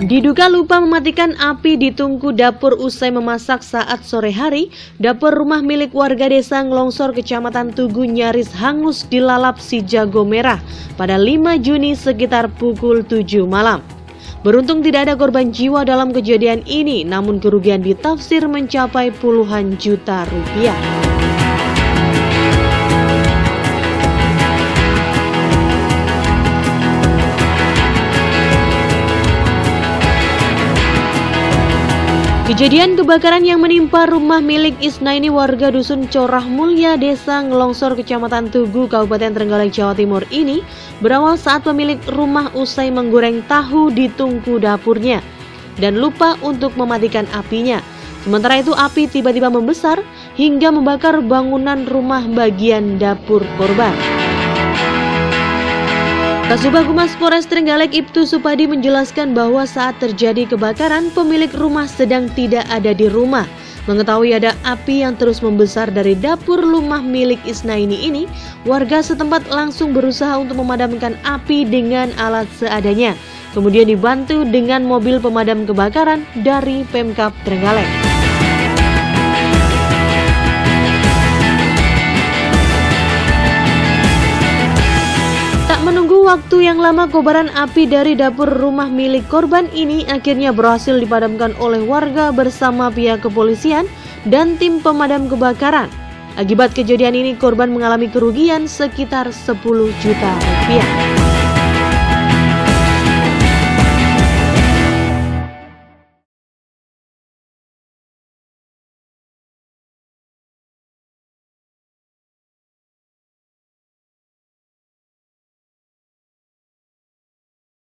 Diduga lupa mematikan api di tungku dapur usai memasak saat sore hari, dapur rumah milik warga desa Ngelongsor Kecamatan Tugu nyaris hangus dilalap si jago merah pada 5 Juni sekitar pukul 7 malam. Beruntung tidak ada korban jiwa dalam kejadian ini, namun kerugian ditafsir mencapai puluhan juta rupiah. Kejadian kebakaran yang menimpa rumah milik Isnaini warga Dusun Corah Mulya, Desa Ngelongsor, Kecamatan Tugu, Kabupaten Trenggalek, Jawa Timur ini berawal saat pemilik rumah usai menggoreng tahu di tungku dapurnya dan lupa untuk mematikan apinya. Sementara itu api tiba-tiba membesar hingga membakar bangunan rumah bagian dapur korban. Kasubag Humas Polres Trenggalek Ibtu Supadi menjelaskan bahwa saat terjadi kebakaran pemilik rumah sedang tidak ada di rumah. Mengetahui ada api yang terus membesar dari dapur rumah milik Isnaini ini, warga setempat langsung berusaha untuk memadamkan api dengan alat seadanya. Kemudian dibantu dengan mobil pemadam kebakaran dari Pemkap Trenggalek. Waktu yang lama kobaran api dari dapur rumah milik korban ini akhirnya berhasil dipadamkan oleh warga bersama pihak kepolisian dan tim pemadam kebakaran. Akibat kejadian ini korban mengalami kerugian sekitar 10 juta rupiah.